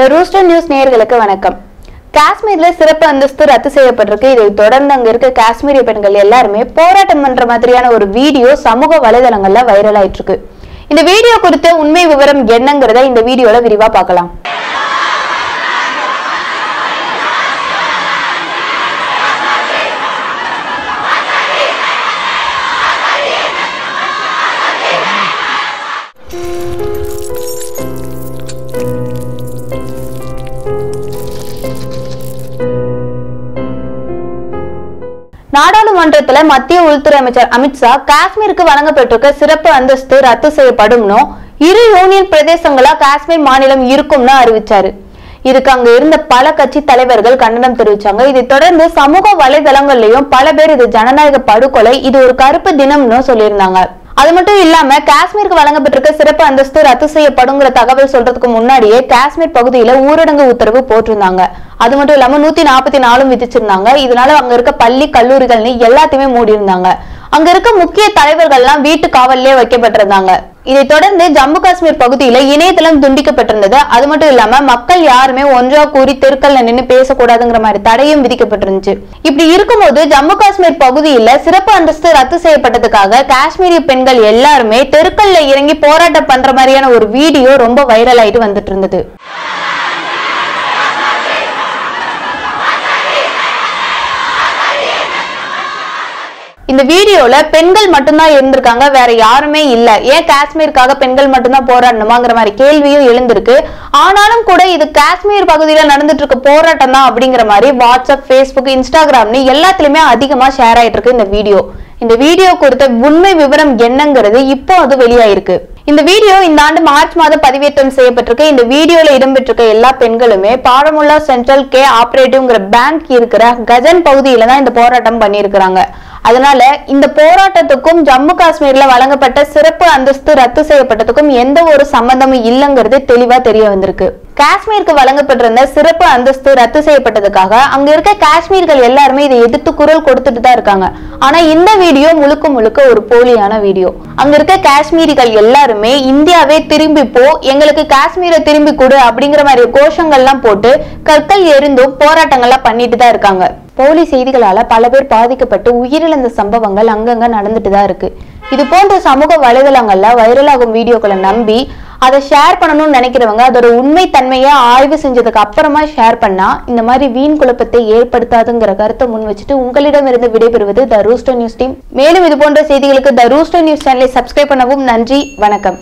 த rooster news நேயர்களுக்கு வணக்கம். காஷ்மீர்ல சிறப்பு அந்தஸ்து ரத்து செய்யப்பட்டிருக்கு. இதை தொடர்ந்து அங்க இருக்க காஷ்மீரிய பெண்கள் எல்லாருமே போராட்டம் பண்ற மாதிரியான ஒரு வீடியோ சமூக வலைதளங்கள்ல வைரல் ஆயிட்டு இருக்கு இந்த வீடியோ குறித்த உண்மை விவரம் என்னங்கிறத இந்த வீடியோல விரிவா பார்க்கலாம். நாடாளுமன்றத்துல மத்திய உள்துறை அமைச்சர் அமித்ஷா காஷ்மீருக்கு வழங்கப்பட்டிருக்க சிறப்பு அந்தஸ்து ரத்து செய்யப்படும்னு இரு யூனியன் பிரதேசங்களா காஷ்மீர் மாநிலம் இருக்கும்னு அறிவிச்சாரு. இதுக்கு அங்க இருந்த பல கட்சி தலைவர்கள் கண்டனம் தெரிவிச்சாங்க. இதை தொடர்ந்து சமூக வலைதளங்கள்லயும் பல பேர் இது ஜனநாயக படுகொலை இது ஒரு கருப்பு தினம்னு சொல்லியிருந்தாங்க. அது மட்டும் இல்லாம காஷ்மீருக்கு வழங்கப்பட்டிருக்க சிறப்பு அந்தஸ்து ரத்து செய்யப்படுங்கிற தகவல் சொல்றதுக்கு முன்னாடியே காஷ்மீர் பகுதியில ஊரடங்கு உத்தரவு போட்டிருந்தாங்க. அது மட்டும் இல்லாம நூத்தி நாற்பத்தி நாலும் விதிச்சிருந்தாங்க. இதனால அங்க இருக்க பள்ளி கல்லூரிகள்னு எல்லாத்தையுமே மூடி இருந்தாங்க அங்க இருக்க முக்கிய தலைவர்கள்லாம் வீட்டு காவல்லே வைக்கப்பட்டிருந்தாங்க. இதை தொடர்ந்து ஜம்மு காஷ்மீர் பகுதியில இணையதளம் துண்டிக்கப்பட்டிருந்தது. அது மட்டும் இல்லாம மக்கள் யாருமே ஒன்றா கூறி தெருக்கல்ல நின்று பேசக்கூடாதுங்கிற மாதிரி தடையும் விதிக்கப்பட்டிருந்துச்சு. இப்படி இருக்கும்போது ஜம்மு காஷ்மீர் பகுதியில சிறப்பு அந்தஸ்து ரத்து செய்யப்பட்டதுக்காக காஷ்மீரிய பெண்கள் எல்லாருமே தெருக்கல்ல இறங்கி போராட்டம் பண்ற மாதிரியான ஒரு வீடியோ ரொம்ப வைரல் ஆயிட்டு வந்துட்டு இருந்தது. இந்த வீடியோல பெண்கள் மட்டும்தான் இருந்திருக்காங்க வேற யாருமே இல்ல. ஏன் காஷ்மீருக்காக பெண்கள் மட்டும்தான் போராடணுமாங்கிற மாதிரி கேள்வியும் எழுந்திருக்கு. ஆனாலும் கூட இது காஷ்மீர் பகுதியில நடந்துட்டு இருக்க போராட்டம் தான் அப்படிங்கிற மாதிரி வாட்ஸ்அப் ஃபேஸ்புக் இன்ஸ்டாகிராம்னு எல்லாத்துலயுமே அதிகமா ஷேர் ஆயிட்டு இருக்கு இந்த வீடியோ. இந்த வீடியோ குறித்த உண்மை விவரம் என்னங்கிறது இப்போ அது வெளியாயிருக்கு. இந்த வீடியோ இந்த ஆண்டு மார்ச் மாதம் பதிவேற்றம் செய்யப்பட்டிருக்கு. இந்த வீடியோல இடம்பெற்றிருக்க எல்லா பெண்களுமே பாரமுல்லா சென்ட்ரல் கே ஆபரேட்டிவ்ங்கிற பேங்க் இருக்கிற கஜன் பகுதியில தான் இந்த போராட்டம் பண்ணியிருக்கிறாங்க. அதனால இந்த போராட்டத்துக்கும் ஜம்மு காஷ்மீர்ல வழங்கப்பட்ட சிறப்பு அந்தஸ்து ரத்து செய்யப்பட்டதுக்கும் எந்த ஒரு சம்பந்தமும் இல்லைங்கிறது தெளிவா தெரிய வந்திருக்கு. காஷ்மீருக்கு வழங்கப்பட்டிருந்த சிறப்பு அந்தஸ்து ரத்து செய்யப்பட்டதுக்காக அங்க இருக்க காஷ்மீர்கள் எல்லாருமே இதை எதிர்த்து குரல் கொடுத்துட்டு தான் இருக்காங்க. ஆனா இந்த வீடியோ முழுக்க முழுக்க ஒரு போலியான வீடியோ. அங்க இருக்க காஷ்மீரிகள் எல்லாருமே இந்தியாவே திரும்பி போ எங்களுக்கு காஷ்மீரை திரும்பி கொடு அப்படிங்கிற மாதிரி கோஷங்கள்லாம் போட்டு கற்கள் எரிந்தும் போராட்டங்கள்லாம் பண்ணிட்டு தான் இருக்காங்க. போலி செய்திகளால பல பேர் பாதிக்கப்பட்டு உயிரிழந்த சம்பவங்கள் அங்கங்க நடந்துட்டு தான் இருக்கு. இது போன்ற சமூக வலைதளங்கள்ல வைரலாகும் வீடியோக்களை நம்பி அதை ஷேர் பண்ணணும்னு நினைக்கிறவங்க அதோட உண்மை தன்மையை ஆய்வு செஞ்சதுக்கு அப்புறமா ஷேர் பண்ணா இந்த மாதிரி வீண் குழப்பத்தை ஏற்படுத்தாதுங்கிற கருத்தை முன் வச்சுட்டு உங்களிடமிருந்து விடைபெறுவது த ரூஸ்டர் நியூஸ் டீம் மேலும் இது போன்ற செய்திகளுக்கு த ரூஸ்டர் நியூஸ் சேனலை சப்ஸ்கிரைப் பண்ணவும் நன்றி. வணக்கம்.